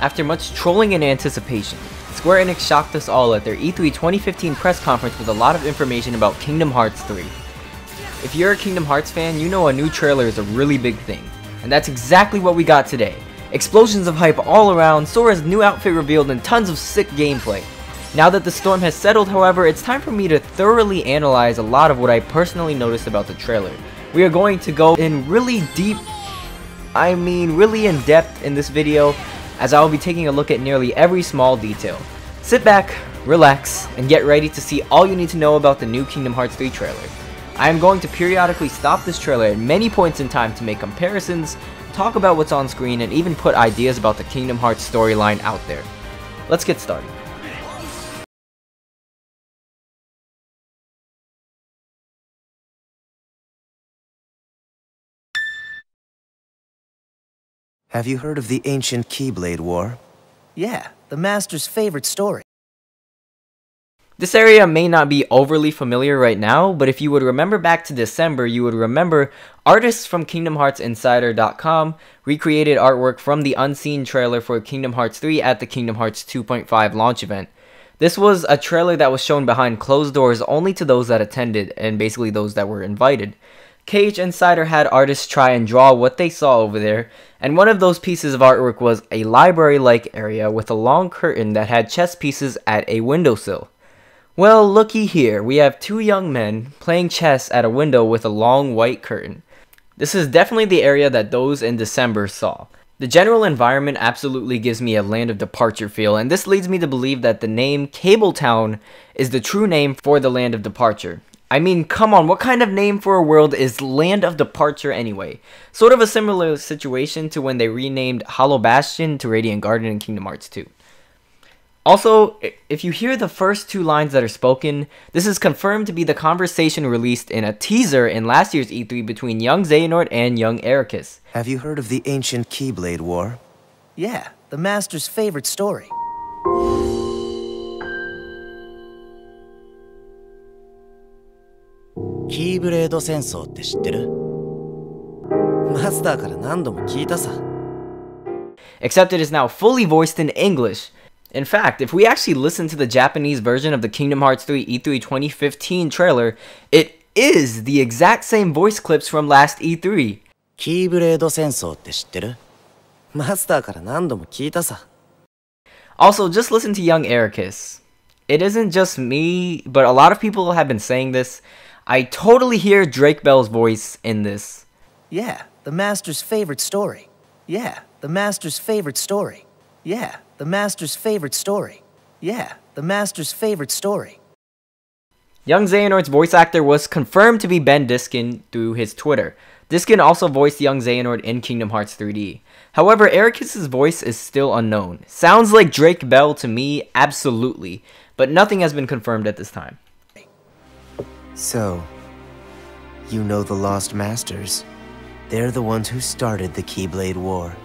After much trolling and anticipation, Square Enix shocked us all at their E3 2015 press conference with a lot of information about Kingdom Hearts 3. If you're a Kingdom Hearts fan, you know a new trailer is a really big thing, and that's exactly what we got today. Explosions of hype all around, Sora's new outfit revealed, and tons of sick gameplay. Now that the storm has settled, however, it's time for me to thoroughly analyze a lot of what I personally noticed about the trailer. We are going to go in really deep, I mean really in depth in this video, as I will be taking a look at nearly every small detail. Sit back, relax, and get ready to see all you need to know about the new Kingdom Hearts 3 trailer. I am going to periodically stop this trailer at many points in time to make comparisons, talk about what's on screen, and even put ideas about the Kingdom Hearts storyline out there. Let's get started. Have you heard of the ancient Keyblade War? Yeah, the Master's favorite story. This area may not be overly familiar right now, but if you would remember back to December, you would remember artists from KingdomHeartsInsider.com recreated artwork from the unseen trailer for Kingdom Hearts 3 at the Kingdom Hearts 2.5 launch event. This was a trailer that was shown behind closed doors only to those that attended, and basically those that were invited. KH Insider had artists try and draw what they saw over there, and one of those pieces of artwork was a library-like area with a long curtain that had chess pieces at a windowsill. Well, looky here, we have two young men playing chess at a window with a long white curtain. This is definitely the area that those in December saw. The general environment absolutely gives me a land of departure feel, and this leads me to believe that the name Cabletown is the true name for the land of departure. I mean, come on, what kind of name for a world is Land of Departure anyway? Sort of a similar situation to when they renamed Hollow Bastion to Radiant Garden in Kingdom Hearts 2. Also, if you hear the first two lines that are spoken, this is confirmed to be the conversation released in a teaser in last year's E3 between young Xehanort and young Eraqus. Have you heard of the ancient Keyblade War? Yeah, the Master's favorite story. キーブレード戦争って知ってるマスターから何度も聞いたさ。Except it is now fully voiced in English. In fact, if we actually listen to the Japanese version of the Kingdom Hearts 3 E3 2015 trailer, it is the exact same voice clips from last E3. キーブレード戦争って知ってるマスターから何度も聞いたさ。Also, just listen to young Eraqus. It isn't just me, but a lot of people have been saying this. I totally hear Drake Bell's voice in this. Yeah, the Master's favorite story. Yeah, the Master's favorite story. Yeah, the Master's favorite story. Yeah, the Master's favorite story. Young Xehanort's voice actor was confirmed to be Ben Diskin through his Twitter. Diskin also voiced young Xehanort in Kingdom Hearts 3D. However, Eraqus' voice is still unknown. Sounds like Drake Bell to me, absolutely, but nothing has been confirmed at this time. So, you know the Lost Masters. They're the ones who started the Keyblade War.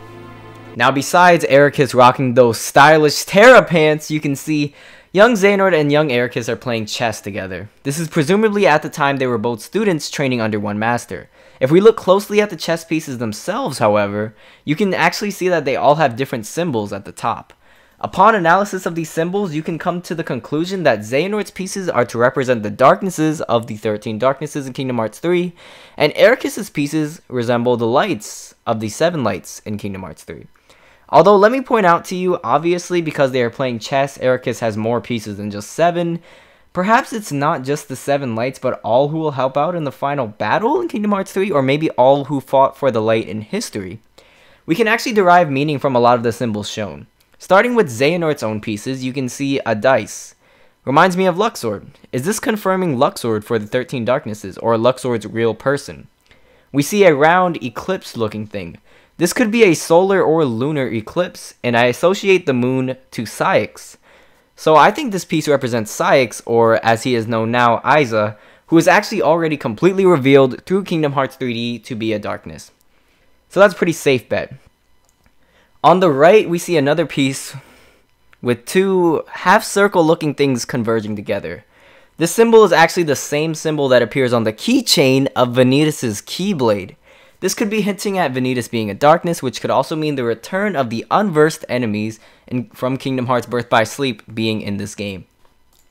Now besides Eraqus rocking those stylish Terra pants, you can see young Xehanort and young Eraqus are playing chess together. This is presumably at the time they were both students training under one master. If we look closely at the chess pieces themselves, however, you can actually see that they all have different symbols at the top. Upon analysis of these symbols, you can come to the conclusion that Xehanort's pieces are to represent the darknesses of the 13 darknesses in Kingdom Hearts 3, and Eraqus' pieces resemble the lights of the 7 lights in Kingdom Hearts 3. Although, let me point out to you, obviously, because they are playing chess, Eraqus has more pieces than just 7. Perhaps it's not just the 7 lights, but all who will help out in the final battle in Kingdom Hearts 3, or maybe all who fought for the light in history. We can actually derive meaning from a lot of the symbols shown. Starting with Xehanort's own pieces, you can see a dice. Reminds me of Luxord. Is this confirming Luxord for the 13 Darknesses, or Luxord's real person? We see a round eclipse looking thing. This could be a solar or lunar eclipse, and I associate the moon to Saïx. So I think this piece represents Saïx, or as he is known now, Isa, who is actually already completely revealed through Kingdom Hearts 3D to be a darkness. So that's a pretty safe bet. On the right, we see another piece with two half-circle looking things converging together. This symbol is actually the same symbol that appears on the keychain of Vanitas' Keyblade. This could be hinting at Vanitas being a darkness, which could also mean the return of the unversed enemies in, from Kingdom Hearts Birth by Sleep being in this game.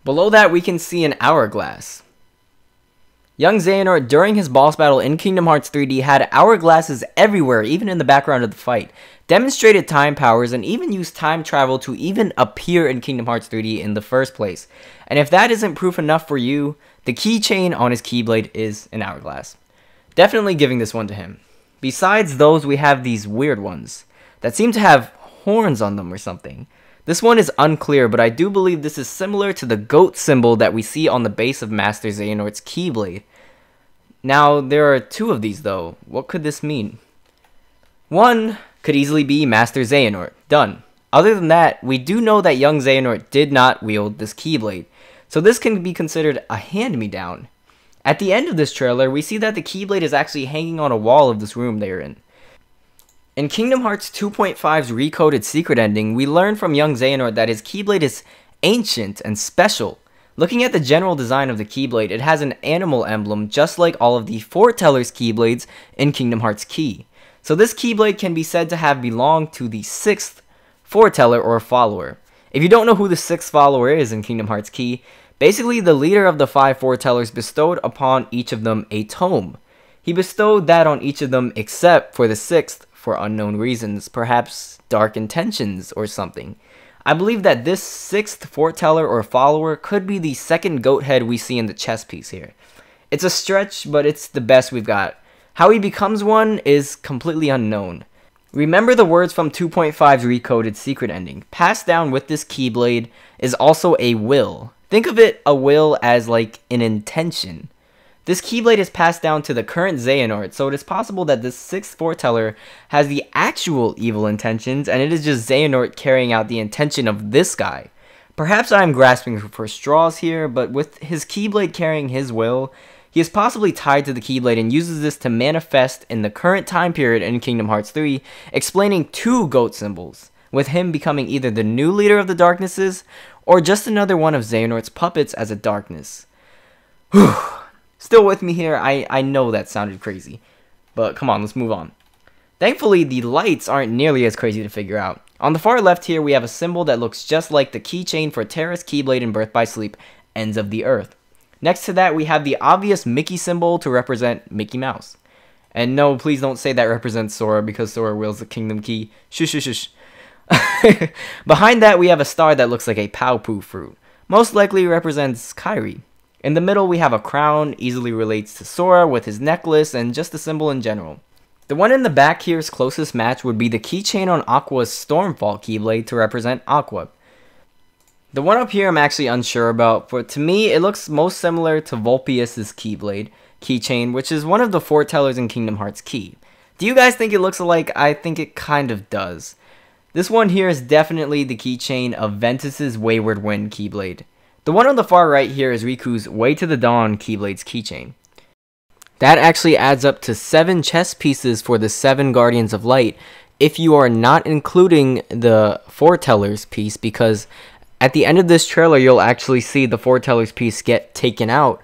Below that, we can see an hourglass. Young Xehanort, during his boss battle in Kingdom Hearts 3D, had hourglasses everywhere, even in the background of the fight, demonstrated time powers, and even used time travel to even appear in Kingdom Hearts 3D in the first place. And if that isn't proof enough for you, the keychain on his Keyblade is an hourglass. Definitely giving this one to him. Besides those, we have these weird ones that seem to have horns on them or something. This one is unclear, but I do believe this is similar to the goat symbol that we see on the base of Master Xehanort's Keyblade. Now, there are two of these though. What could this mean? One could easily be Master Xehanort. Done. Other than that, we do know that young Xehanort did not wield this Keyblade, so this can be considered a hand-me-down. At the end of this trailer, we see that the Keyblade is actually hanging on a wall of this room they are in. In Kingdom Hearts 2.5's recoded secret ending, we learn from young Xehanort that his Keyblade is ancient and special. Looking at the general design of the Keyblade, it has an animal emblem just like all of the Foreteller's Keyblades in Kingdom Hearts Chi. So this Keyblade can be said to have belonged to the 6th Foreteller or follower. If you don't know who the 6th follower is in Kingdom Hearts Chi, basically the leader of the 5 Foretellers bestowed upon each of them a tome. He bestowed that on each of them except for the 6th for unknown reasons, perhaps dark intentions or something. I believe that this sixth foreteller or follower could be the second goat head we see in the chess piece here. It's a stretch, but it's the best we've got. How he becomes one is completely unknown. Remember the words from 2.5's recoded secret ending. Passed down with this Keyblade is also a will. Think of it a will as like an intention. This Keyblade is passed down to the current Xehanort, so it is possible that this sixth foreteller has the actual evil intentions, and it is just Xehanort carrying out the intention of this guy. Perhaps I am grasping for straws here, but with his Keyblade carrying his will, he is possibly tied to the Keyblade and uses this to manifest in the current time period in Kingdom Hearts 3, explaining two goat symbols, with him becoming either the new leader of the Darknesses, or just another one of Xehanort's puppets as a Darkness. Still with me here, I, I know that sounded crazy. But come on, let's move on. Thankfully, the lights aren't nearly as crazy to figure out. On the far left here, we have a symbol that looks just like the keychain for Terra's Keyblade in Birth by Sleep, Ends of the Earth. Next to that, we have the obvious Mickey symbol to represent Mickey Mouse. And no, please don't say that represents Sora because Sora wields the Kingdom Key. Shush, shush, shush. Behind that, we have a star that looks like a Paopu fruit. Most likely represents Kairi. In the middle, we have a crown, easily relates to Sora with his necklace and just the symbol in general. The one in the back here's closest match would be the keychain on Aqua's Stormfall Keyblade to represent Aqua. The one up here I'm actually unsure about, but to me it looks most similar to Vulpeus's Keyblade keychain, which is one of the foretellers in Kingdom Hearts Chi. Do you guys think it looks alike? I think it kind of does. This one here is definitely the keychain of Ventus's Wayward Wind Keyblade. The one on the far right here is Riku's Way to the Dawn Keyblade's keychain. That actually adds up to 7 chess pieces for the 7 Guardians of Light if you are not including the Foretellers piece because at the end of this trailer you'll actually see the Foretellers piece get taken out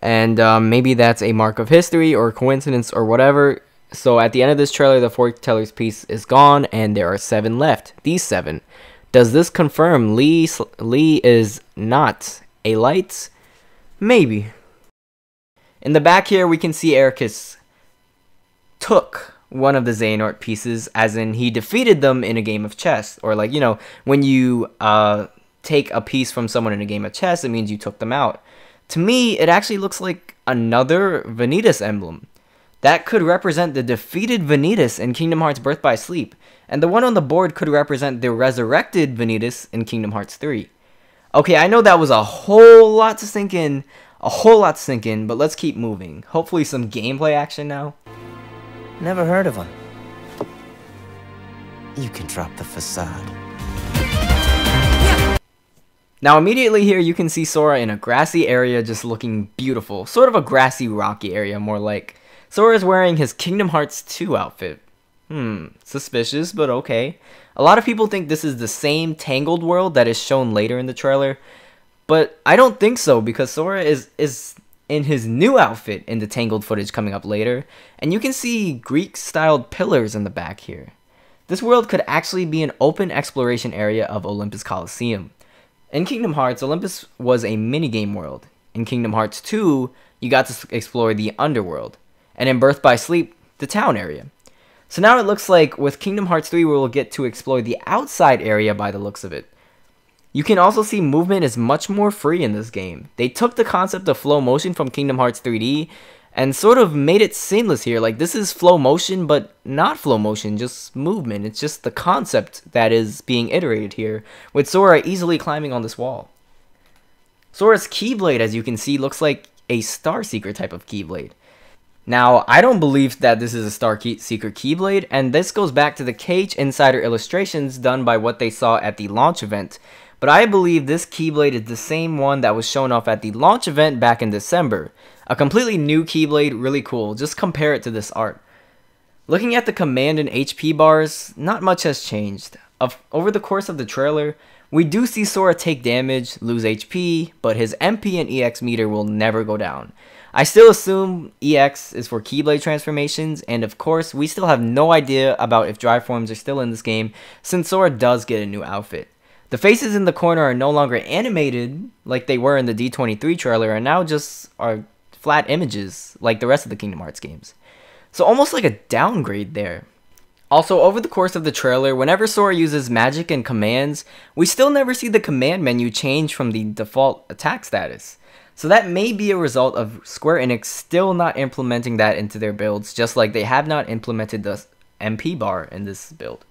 and um, maybe that's a mark of history or coincidence or whatever. So at the end of this trailer the Foretellers piece is gone and there are 7 left. These 7. Does this confirm Lee Lea is not a light? Maybe. In the back here, we can see Eraqus took one of the Xehanort pieces, as in he defeated them in a game of chess. Or like, you know, when you uh, take a piece from someone in a game of chess, it means you took them out. To me, it actually looks like another Vanitas emblem. That could represent the defeated Vanitas in Kingdom Hearts Birth by Sleep, and the one on the board could represent the resurrected Vanitas in Kingdom Hearts 3. Okay, I know that was a whole lot to sink in, a whole lot to sink in, but let's keep moving. Hopefully some gameplay action now. Never heard of him. You can drop the facade. Now immediately here you can see Sora in a grassy area just looking beautiful. Sort of a grassy rocky area more like. Sora is wearing his Kingdom Hearts 2 outfit. Hmm, suspicious, but okay. A lot of people think this is the same Tangled world that is shown later in the trailer, but I don't think so because Sora is is in his new outfit in the Tangled footage coming up later, and you can see Greek-styled pillars in the back here. This world could actually be an open exploration area of Olympus Coliseum. In Kingdom Hearts, Olympus was a minigame world. In Kingdom Hearts 2, you got to explore the underworld. And in Birth by Sleep, the town area. So now it looks like with Kingdom Hearts 3, we will get to explore the outside area by the looks of it. You can also see movement is much more free in this game. They took the concept of flow motion from Kingdom Hearts 3D and sort of made it seamless here. Like this is flow motion, but not flow motion, just movement. It's just the concept that is being iterated here, with Sora easily climbing on this wall. Sora's Keyblade, as you can see, looks like a Star Seeker type of Keyblade. Now, I don't believe that this is a Star Key Seeker Keyblade, and this goes back to the KH Insider illustrations done by what they saw at the launch event, but I believe this Keyblade is the same one that was shown off at the launch event back in December. A completely new Keyblade, really cool, just compare it to this art. Looking at the command and HP bars, not much has changed. Of, over the course of the trailer, we do see Sora take damage, lose HP, but his MP and EX meter will never go down. I still assume EX is for Keyblade transformations, and of course, we still have no idea about if Drive Forms are still in this game, since Sora does get a new outfit. The faces in the corner are no longer animated like they were in the D23 trailer and now just are flat images like the rest of the Kingdom Hearts games. So almost like a downgrade there. Also, over the course of the trailer, whenever Sora uses magic and commands, we still never see the command menu change from the default attack status. So that may be a result of Square Enix still not implementing that into their builds, just like they have not implemented the MP bar in this build.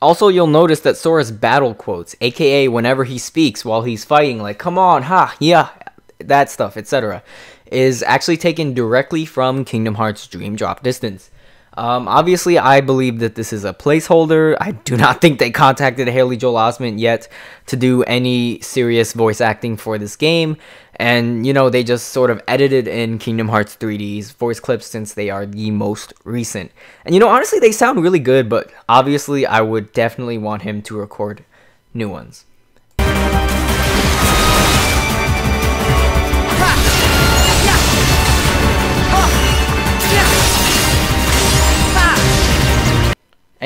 Also, you'll notice that Sora's battle quotes, aka whenever he speaks while he's fighting, like, come on, ha, yeah, that stuff, etc., is actually taken directly from Kingdom Hearts Dream Drop Distance. Um, obviously, I believe that this is a placeholder. I do not think they contacted Haley Joel Osment yet to do any serious voice acting for this game. And, you know, they just sort of edited in Kingdom Hearts 3D's voice clips since they are the most recent. And, you know, honestly, they sound really good, but obviously, I would definitely want him to record new ones.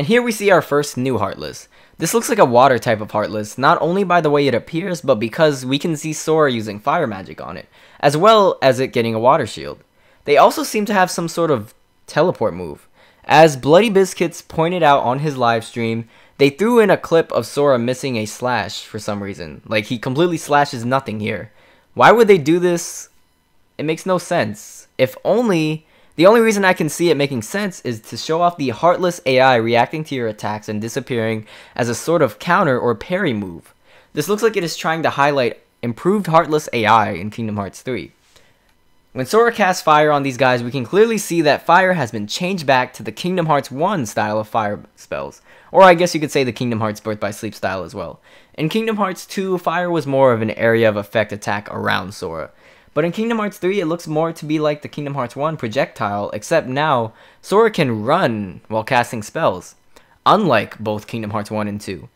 And here we see our first new Heartless. This looks like a water type of Heartless, not only by the way it appears, but because we can see Sora using fire magic on it, as well as it getting a water shield. They also seem to have some sort of teleport move. As Bloody Biscuits pointed out on his live stream, they threw in a clip of Sora missing a slash for some reason. Like, he completely slashes nothing here. Why would they do this? It makes no sense. If only the only reason I can see it making sense is to show off the Heartless AI reacting to your attacks and disappearing as a sort of counter or parry move. This looks like it is trying to highlight improved Heartless AI in Kingdom Hearts 3. When Sora casts fire on these guys, we can clearly see that fire has been changed back to the Kingdom Hearts 1 style of fire spells. Or I guess you could say the Kingdom Hearts Birth by Sleep style as well. In Kingdom Hearts 2, fire was more of an area of effect attack around Sora. But in Kingdom Hearts 3, it looks more to be like the Kingdom Hearts 1 projectile, except now, Sora can run while casting spells, unlike both Kingdom Hearts 1 and 2.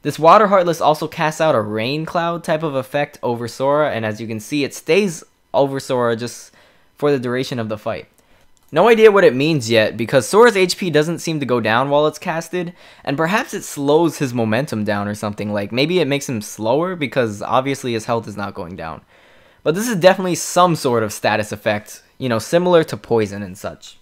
This Water Heartless also casts out a rain cloud type of effect over Sora, and as you can see, it stays over Sora just for the duration of the fight. No idea what it means yet, because Sora's HP doesn't seem to go down while it's casted, and perhaps it slows his momentum down or something, like maybe it makes him slower because obviously his health is not going down. But this is definitely some sort of status effect, you know, similar to poison and such.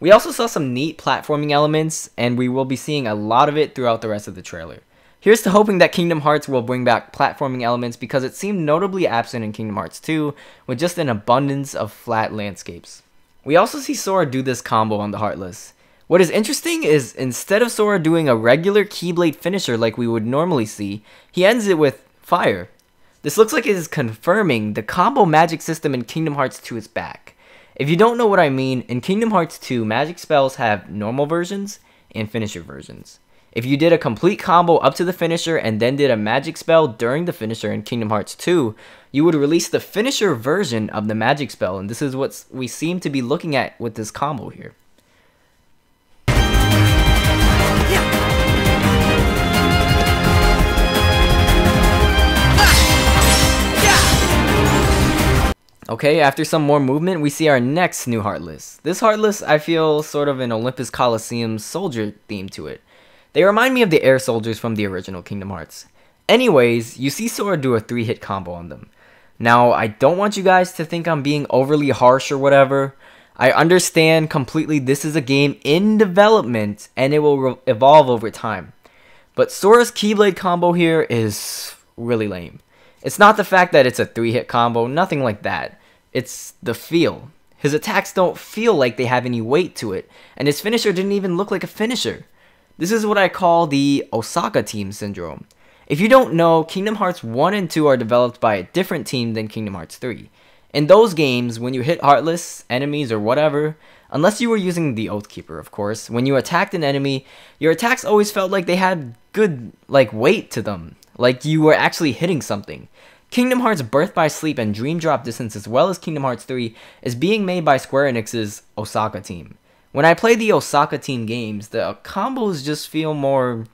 We also saw some neat platforming elements, and we will be seeing a lot of it throughout the rest of the trailer. Here's to hoping that Kingdom Hearts will bring back platforming elements because it seemed notably absent in Kingdom Hearts 2, with just an abundance of flat landscapes. We also see Sora do this combo on the Heartless. What is interesting is instead of Sora doing a regular Keyblade finisher like we would normally see, he ends it with fire. This looks like it is confirming the combo magic system in Kingdom Hearts 2 is back. If you don't know what I mean, in Kingdom Hearts 2, magic spells have normal versions and finisher versions. If you did a complete combo up to the finisher and then did a magic spell during the finisher in Kingdom Hearts 2, you would release the finisher version of the magic spell, and this is what we seem to be looking at with this combo here. Okay, after some more movement, we see our next new Heartless. This Heartless, I feel sort of an Olympus Coliseum soldier theme to it. They remind me of the air soldiers from the original Kingdom Hearts. Anyways, you see Sora do a 3 hit combo on them. Now, I don't want you guys to think I'm being overly harsh or whatever. I understand completely this is a game in development and it will evolve over time. But Sora's Keyblade combo here is really lame. It's not the fact that it's a 3 hit combo, nothing like that. It's the feel. His attacks don't feel like they have any weight to it, and his finisher didn't even look like a finisher. This is what I call the Osaka team syndrome. If you don't know, Kingdom Hearts 1 and 2 are developed by a different team than Kingdom Hearts 3. In those games, when you hit Heartless, enemies, or whatever, unless you were using the Oathkeeper, of course, when you attacked an enemy, your attacks always felt like they had good, like, weight to them. Like you were actually hitting something. Kingdom Hearts Birth by Sleep and Dream Drop Distance, as well as Kingdom Hearts 3, is being made by Square Enix's Osaka team. When I play the Osaka team games, the combos just feel more,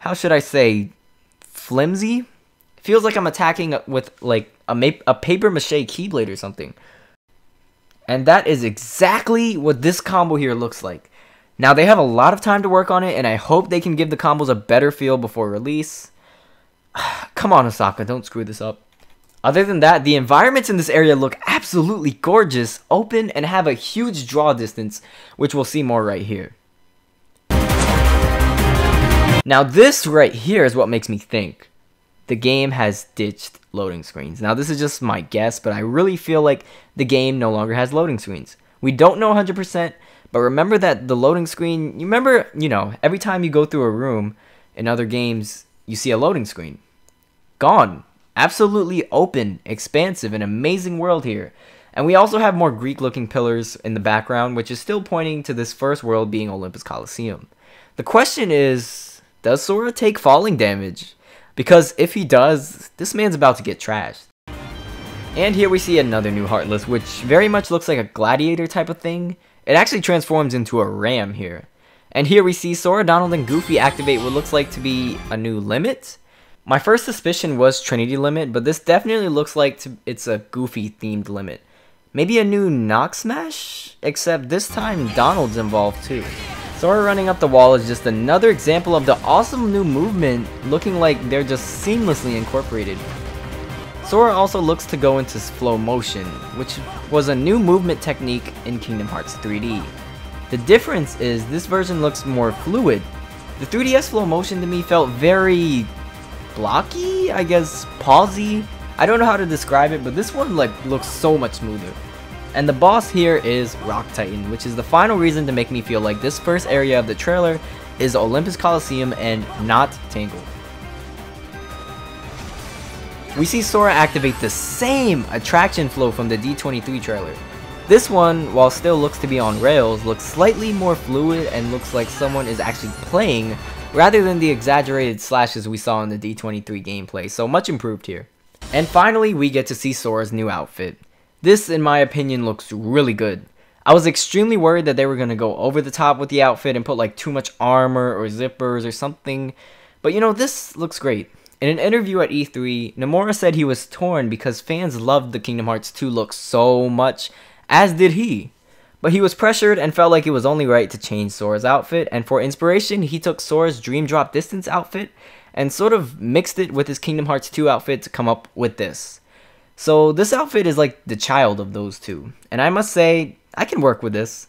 how should I say, flimsy. feels like I'm attacking with like a, a paper mache keyblade or something. And that is exactly what this combo here looks like. Now they have a lot of time to work on it and I hope they can give the combos a better feel before release. Come on Osaka, don't screw this up. Other than that, the environments in this area look absolutely gorgeous, open, and have a huge draw distance, which we'll see more right here. Now this right here is what makes me think the game has ditched loading screens. Now this is just my guess, but I really feel like the game no longer has loading screens. We don't know 100%, but remember that the loading screen, you remember, you know, every time you go through a room in other games, you see a loading screen. Gone. Absolutely open, expansive, an amazing world here. And we also have more Greek looking pillars in the background, which is still pointing to this first world being Olympus Coliseum. The question is does Sora take falling damage? Because if he does, this man's about to get trashed. And here we see another new Heartless, which very much looks like a gladiator type of thing. It actually transforms into a ram here. And here we see Sora, Donald, and Goofy activate what looks like to be a new limit. My first suspicion was Trinity Limit, but this definitely looks like it's a Goofy themed limit. Maybe a new Knock Smash? Except this time Donald's involved too. Sora running up the wall is just another example of the awesome new movement looking like they're just seamlessly incorporated. Sora also looks to go into slow motion, which was a new movement technique in Kingdom Hearts 3D. The difference is this version looks more fluid. The 3DS slow motion to me felt very blocky, I guess pausey. I don't know how to describe it, but this one like looks so much smoother. And the boss here is Rock Titan, which is the final reason to make me feel like this first area of the trailer is Olympus Coliseum and not Tangled. We see Sora activate the same attraction flow from the D23 trailer. This one, while still looks to be on rails, looks slightly more fluid and looks like someone is actually playing rather than the exaggerated slashes we saw in the D23 gameplay, so much improved here. And finally, we get to see Sora's new outfit. This, in my opinion, looks really good. I was extremely worried that they were going to go over the top with the outfit and put like too much armor or zippers or something. But you know, this looks great. In an interview at E3, Nomura said he was torn because fans loved the Kingdom Hearts 2 look so much, as did he. But he was pressured and felt like it was only right to change Sora's outfit, and for inspiration, he took Sora's Dream Drop Distance outfit and sort of mixed it with his Kingdom Hearts 2 outfit to come up with this. So this outfit is like the child of those two, and I must say, I can work with this.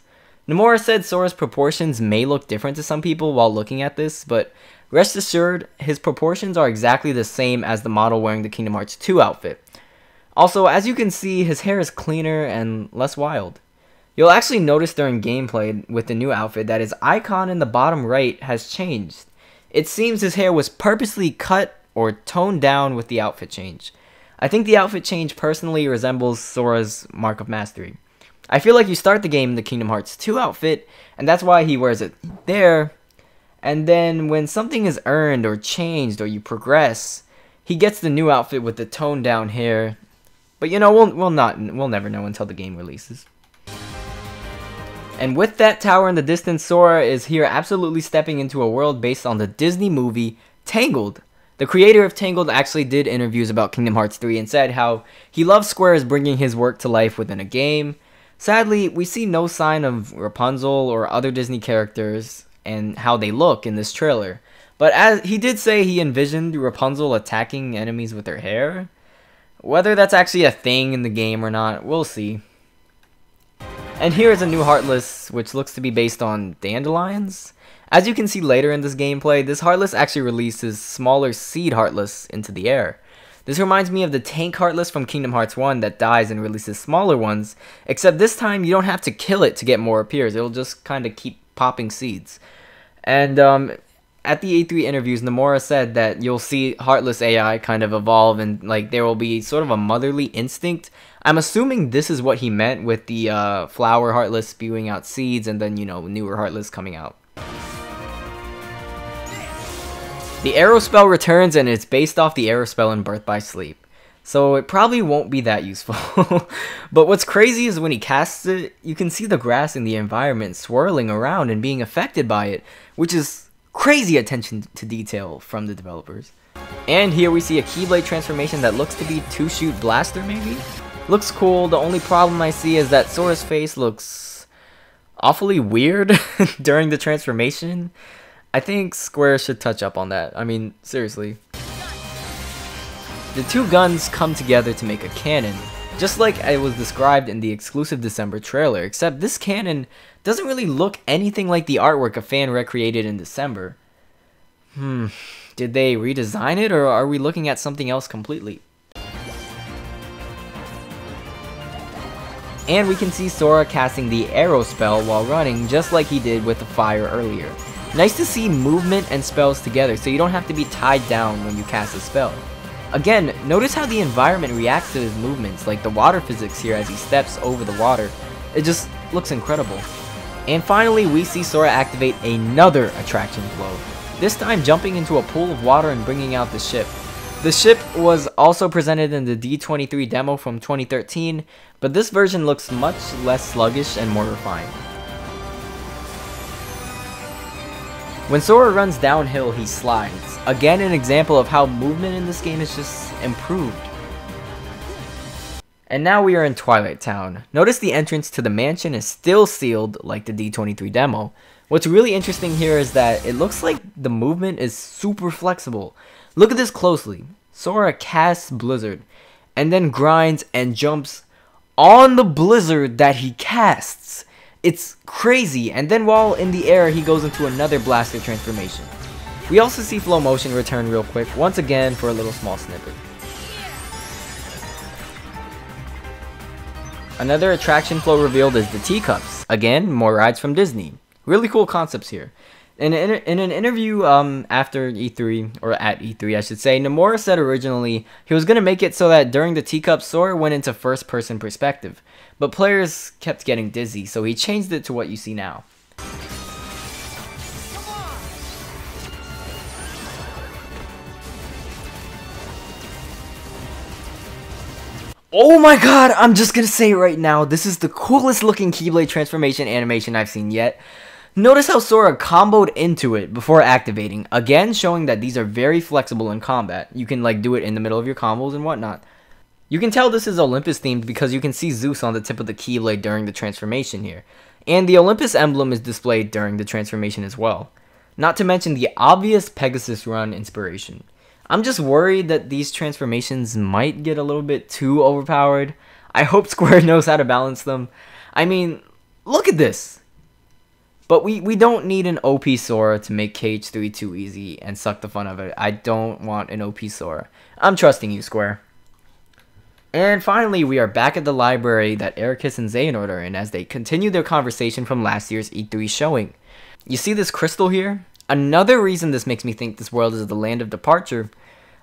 Nomura said Sora's proportions may look different to some people while looking at this, but rest assured, his proportions are exactly the same as the model wearing the Kingdom Hearts 2 outfit. Also, as you can see, his hair is cleaner and less wild. You'll actually notice during gameplay with the new outfit that his icon in the bottom right has changed. It seems his hair was purposely cut or toned down with the outfit change. I think the outfit change personally resembles Sora's Mark of Mastery. I feel like you start the game in the Kingdom Hearts 2 outfit, and that's why he wears it there. And then when something is earned or changed or you progress, he gets the new outfit with the toned down hair. But you know, we'll we'll not we'll never know until the game releases. And with that tower in the distance, Sora is here absolutely stepping into a world based on the Disney movie Tangled. The creator of Tangled actually did interviews about Kingdom Hearts 3 and said how he loves Square's bringing his work to life within a game. Sadly, we see no sign of Rapunzel or other Disney characters and how they look in this trailer. But as he did say he envisioned Rapunzel attacking enemies with her hair. Whether that's actually a thing in the game or not, we'll see. And here is a new Heartless, which looks to be based on dandelions. As you can see later in this gameplay, this Heartless actually releases smaller seed Heartless into the air. This reminds me of the tank Heartless from Kingdom Hearts 1 that dies and releases smaller ones, except this time you don't have to kill it to get more appears, it'll just kind of keep popping seeds. And um, at the E3 interviews, Nomura said that you'll see Heartless AI kind of evolve and like there will be sort of a motherly instinct. I'm assuming this is what he meant with the uh, flower Heartless spewing out seeds and then, you know, newer Heartless coming out. The arrow spell returns and it's based off the arrow spell in Birth by Sleep. So it probably won't be that useful. but what's crazy is when he casts it, you can see the grass in the environment swirling around and being affected by it, which is crazy attention to detail from the developers. And here we see a Keyblade transformation that looks to be two-shoot blaster maybe? Looks cool, the only problem I see is that Sora's face looks awfully weird during the transformation. I think Square should touch up on that. I mean, seriously. The two guns come together to make a cannon, just like it was described in the exclusive December trailer, except this cannon doesn't really look anything like the artwork a fan recreated in December. Hmm, did they redesign it or are we looking at something else completely? And we can see Sora casting the arrow spell while running just like he did with the fire earlier. Nice to see movement and spells together so you don't have to be tied down when you cast a spell. Again, notice how the environment reacts to his movements, like the water physics here as he steps over the water. It just looks incredible. And finally, we see Sora activate another attraction flow, this time jumping into a pool of water and bringing out the ship. The ship was also presented in the D23 demo from 2013, but this version looks much less sluggish and more refined. When Sora runs downhill, he slides. Again, an example of how movement in this game is just improved. And now we are in Twilight Town. Notice the entrance to the mansion is still sealed like the D23 demo. What's really interesting here is that it looks like the movement is super flexible. Look at this closely. Sora casts Blizzard and then grinds and jumps on the Blizzard that he casts. It's crazy, and then while in the air, he goes into another blaster transformation. We also see Flow Motion return real quick, once again for a little small snippet. Another attraction flow revealed is the teacups. Again, more rides from Disney. Really cool concepts here. In an, in an interview um, after E3, or at E3, I should say, Nomura said originally he was going to make it so that during the teacup, Sora went into first person perspective. But players kept getting dizzy, so he changed it to what you see now. Oh my god, I'm just gonna say right now, this is the coolest looking Keyblade transformation animation I've seen yet. Notice how Sora comboed into it before activating, again showing that these are very flexible in combat. You can like do it in the middle of your combos and whatnot. You can tell this is Olympus themed because you can see Zeus on the tip of the Keyblade during the transformation here. And the Olympus emblem is displayed during the transformation as well. Not to mention the obvious Pegasus run inspiration. I'm just worried that these transformations might get a little bit too overpowered. I hope Square knows how to balance them. I mean, look at this. But we, we don't need an OP Sora to make KH3 too easy and suck the fun of it. I don't want an OP Sora. I'm trusting you, Square. And finally, we are back at the library that Eraqus and Xehanort are in as they continue their conversation from last year's E3 showing. You see this crystal here? Another reason this makes me think this world is the land of departure.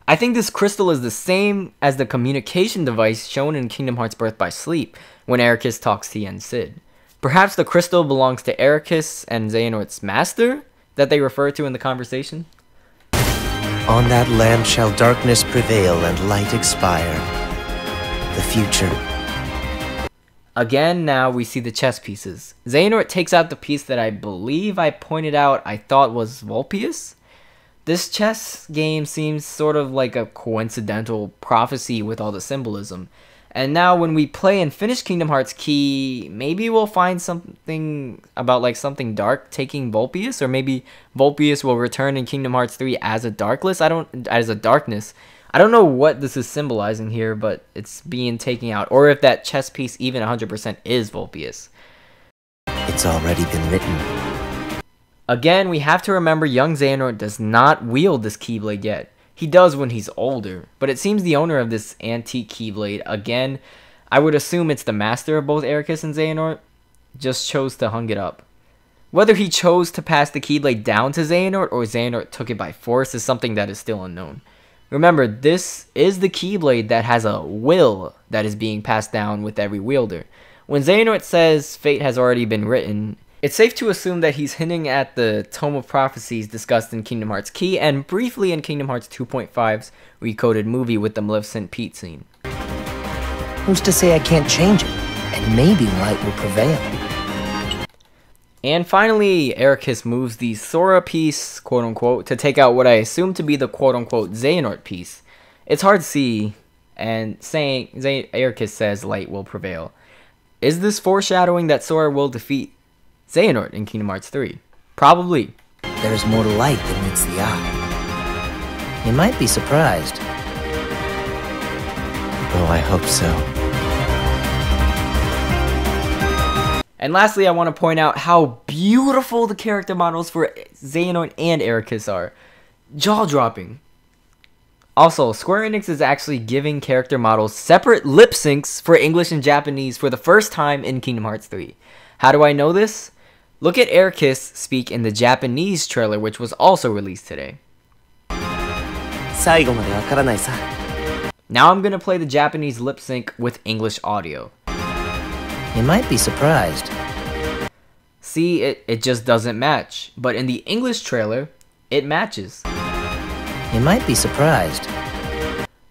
I think this crystal is the same as the communication device shown in Kingdom Hearts Birth by Sleep when Eraqus talks to Yen Sid. Perhaps the crystal belongs to Eraqus and Xehanort's master that they refer to in the conversation? On that land shall darkness prevail and light expire. The future Again, now we see the chess pieces. Xehanort takes out the piece that I believe I pointed out I thought was Vulpeus. This chess game seems sort of like a coincidental prophecy with all the symbolism. And now when we play and finish Kingdom Hearts Chi, maybe we'll find something about like something dark taking Vulpeus or maybe Vulpeus will return in Kingdom Hearts 3 as a darkless. I don't as a darkness. I don't know what this is symbolizing here, but it's being taken out or if that chess piece even 100% is Vulpeus. It's already been written. Again, we have to remember young Xehanort does not wield this Keyblade yet. He does when he's older, but it seems the owner of this antique Keyblade, again, I would assume it's the master of both Eraqus and Xehanort, just chose to hung it up. Whether he chose to pass the Keyblade down to Xehanort or Xehanort took it by force is something that is still unknown. Remember, this is the Keyblade that has a will that is being passed down with every wielder. When Xehanort says fate has already been written, it's safe to assume that he's hinting at the Tome of Prophecies discussed in Kingdom Hearts Chi and briefly in Kingdom Hearts 2.5's recoded movie with the Maleficent Pete scene. Who's to say I can't change it? And maybe light will prevail. And finally, Eraqus moves the Sora piece, quote unquote, to take out what I assume to be the quote unquote Xehanort piece. It's hard to see, and saying Eraqus says light will prevail. Is this foreshadowing that Sora will defeat Xehanort in Kingdom Hearts 3. Probably. There's more to light than meets the eye. You might be surprised. Oh, I hope so. And lastly, I want to point out how beautiful the character models for Xehanort and Eraqus are. Jaw-dropping. Also, Square Enix is actually giving character models separate lip syncs for English and Japanese for the first time in Kingdom Hearts 3. How do I know this? Look at Eraqus speak in the Japanese trailer, which was also released today. Now I'm gonna play the Japanese lip sync with English audio. You might be surprised. See, it, it just doesn't match. But in the English trailer, it matches. You might be surprised.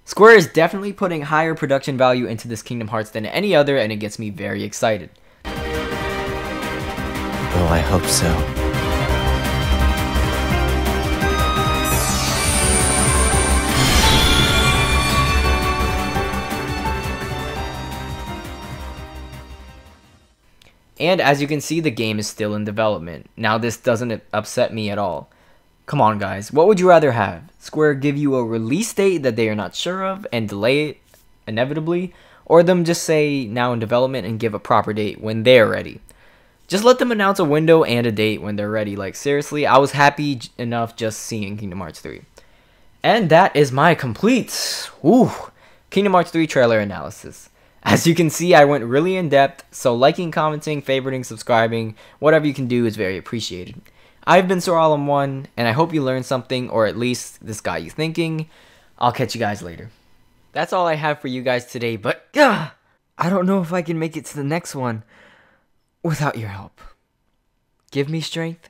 Square is definitely putting higher production value into this Kingdom Hearts than any other, and it gets me very excited. Oh, I hope so. And as you can see, the game is still in development. Now this doesn't upset me at all. Come on guys, what would you rather have? Square give you a release date that they are not sure of and delay it inevitably? Or them just say now in development and give a proper date when they're ready? Just let them announce a window and a date when they're ready. Like, seriously, I was happy enough just seeing Kingdom Hearts 3. And that is my complete Ooh, Kingdom Hearts 3 trailer analysis. As you can see, I went really in depth, so liking, commenting, favoriting, subscribing, whatever you can do is very appreciated. I've been Soraalam1, and I hope you learned something, or at least this got you thinking. I'll catch you guys later. That's all I have for you guys today, but uh, I don't know if I can make it to the next one without your help. Give me strength.